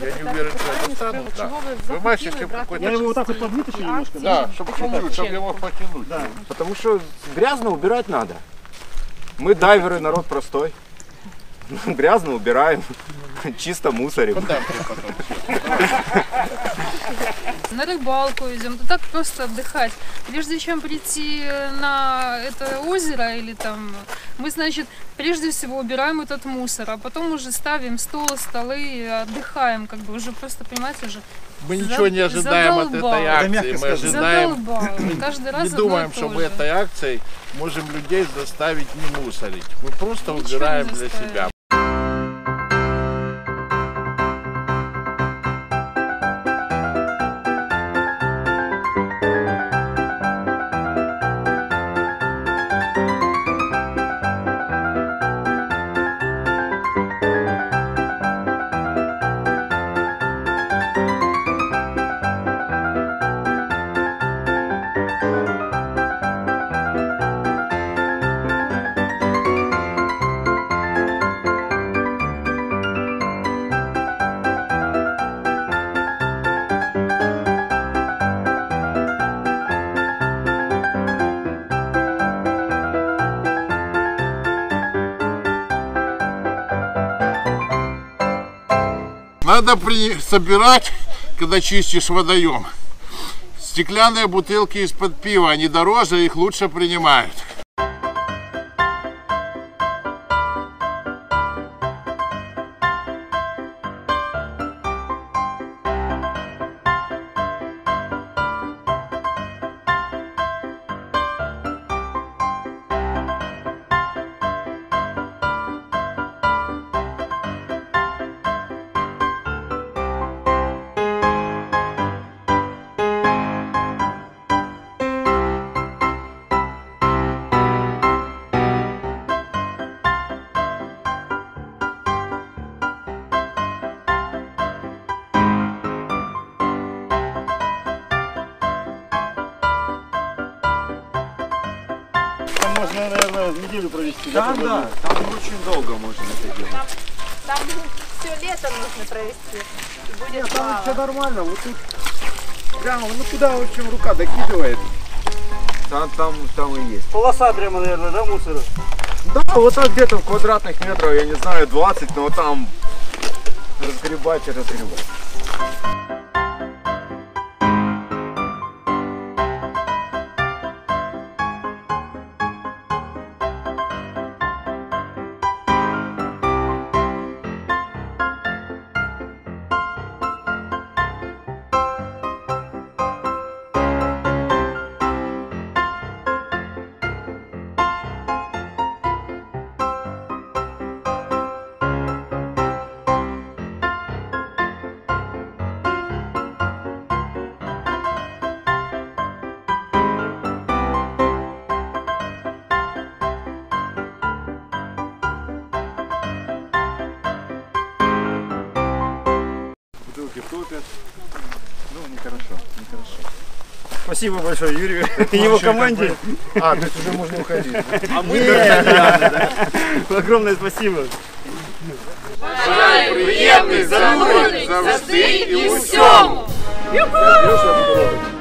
не уверен, что я достану. Да. Вы можете, если какой-то... Я его вот так вот подвытащу немножко. Да, чтобы чуть-чуть, чтобы его потянуть. Да. Потому что грязно убирать надо. Мы дайверы, народ простой. Грязно убираем, чисто мусорим. На рыбалку идем, так просто отдыхать. Прежде чем прийти на это озеро или там, мы, значит, прежде всего убираем этот мусор, а потом уже ставим стол, столы и отдыхаем, как бы уже просто, понимаете, уже Мы ничего не ожидаем от задолбало. этой Это акции. Мы ожидаем, задолбало. Каждый раз не думаем, что мы этой акцией можем людей заставить не мусорить. Мы просто Ничего убираем для себя. Надо при... собирать, когда чистишь водоем. Стеклянные бутылки из-под пива, они дороже, их лучше принимают. Можно, наверное, неделю провести. Да, да, там очень долго можно это делать. Там все лето нужно провести. Будет Там мало. все нормально, вот тут прямо, ну куда, в общем, рука докидывает. Там, там, там и есть. Полоса прямо, наверное, да, мусора? Да, вот так где-то в квадратных метров, я не знаю, 20, но там разгребать и разгребать. Топят. Ну, нехорошо, нехорошо. Спасибо большое Юрию и его команде. А, то есть уже можно уходить. А мы да. Огромное спасибо. Приємний, занурений, завжди і у всьому. Леша,